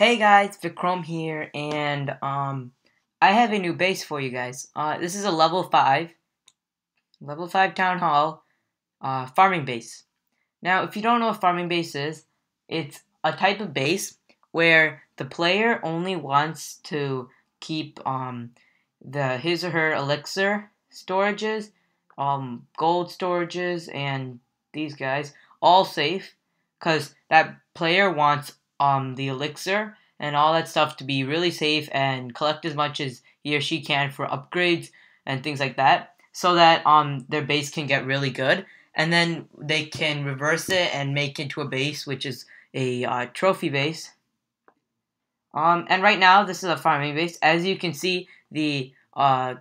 Hey guys, Vikram here, and um, I have a new base for you guys. Uh, this is a level 5, level 5 Town Hall uh, farming base. Now, if you don't know what farming base is, it's a type of base where the player only wants to keep um, the his or her elixir storages, um, gold storages, and these guys all safe, because that player wants um, the elixir and all that stuff to be really safe and collect as much as he or she can for upgrades and things like that so that um their base can get really good. And then they can reverse it and make into a base which is a uh, trophy base. Um and right now this is a farming base. As you can see the uh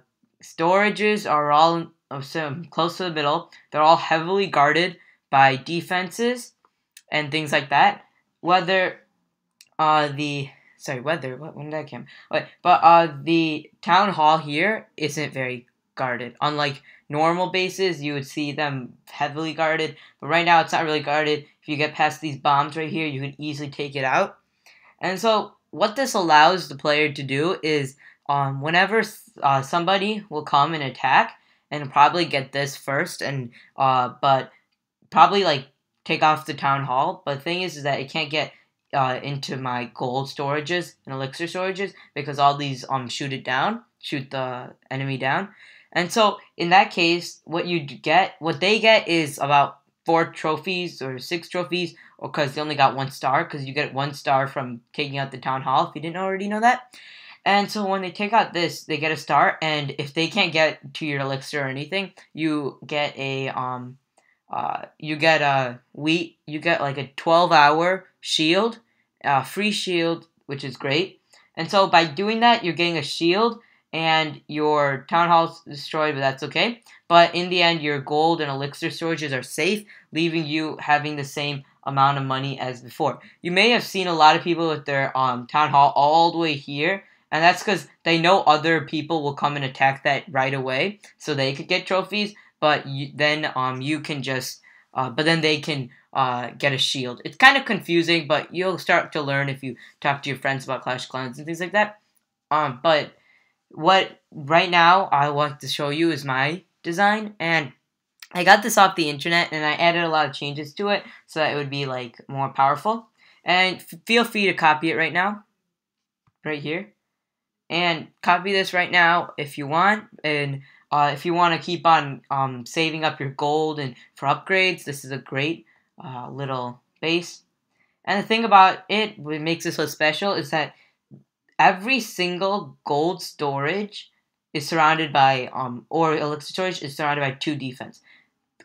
storages are all uh, so close to the middle. They're all heavily guarded by defenses and things like that. Whether uh, the sorry weather. What when did that come? Okay, but uh, the town hall here isn't very guarded. Unlike normal bases, you would see them heavily guarded. But right now, it's not really guarded. If you get past these bombs right here, you can easily take it out. And so, what this allows the player to do is, um, whenever uh, somebody will come and attack, and probably get this first, and uh, but probably like take off the town hall. But the thing is, is that it can't get uh, into my gold storages and elixir storages because all these um shoot it down, shoot the enemy down. And so in that case, what you get, what they get is about four trophies or six trophies, or because they only got one star, because you get one star from taking out the town hall. If you didn't already know that. And so when they take out this, they get a star, and if they can't get to your elixir or anything, you get a um uh, you get a wheat, you get like a 12 hour shield, a free shield, which is great. And so by doing that, you're getting a shield and your town hall's destroyed, but that's okay. But in the end, your gold and elixir storages are safe, leaving you having the same amount of money as before. You may have seen a lot of people with their um, town hall all the way here, and that's because they know other people will come and attack that right away, so they could get trophies but you, then um you can just uh, but then they can uh, get a shield. It's kind of confusing, but you'll start to learn if you talk to your friends about Clash Clans and things like that. Um, but what right now I want to show you is my design, and I got this off the internet, and I added a lot of changes to it so that it would be like more powerful. And feel free to copy it right now, right here, and copy this right now if you want, and uh, if you want to keep on um, saving up your gold and for upgrades, this is a great uh, little base. And the thing about it, what makes it so special, is that every single gold storage is surrounded by, um, or elixir storage is surrounded by two defense.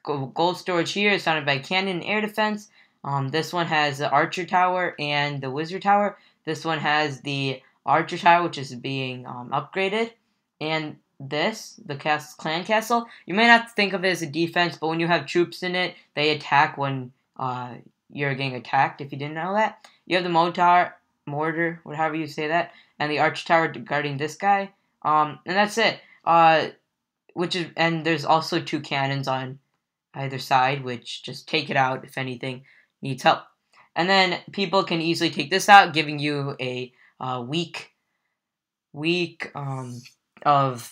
Gold storage here is surrounded by cannon and air defense. Um, this one has the archer tower and the wizard tower. This one has the archer tower, which is being um, upgraded. And this, the cast, clan castle, you may not think of it as a defense, but when you have troops in it, they attack when uh, you're getting attacked, if you didn't know that. You have the mortar, mortar, whatever you say that, and the arch tower guarding this guy. Um, and that's it. Uh, which is, and there's also two cannons on either side, which just take it out if anything needs help. And then people can easily take this out, giving you a uh, weak, weak um, of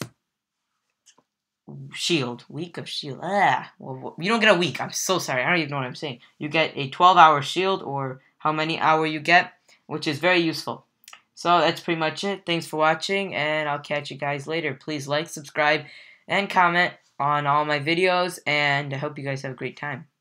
shield. Week of shield. Ah, well, you don't get a week. I'm so sorry. I don't even know what I'm saying. You get a 12 hour shield or how many hour you get, which is very useful. So that's pretty much it. Thanks for watching, and I'll catch you guys later. Please like, subscribe, and comment on all my videos, and I hope you guys have a great time.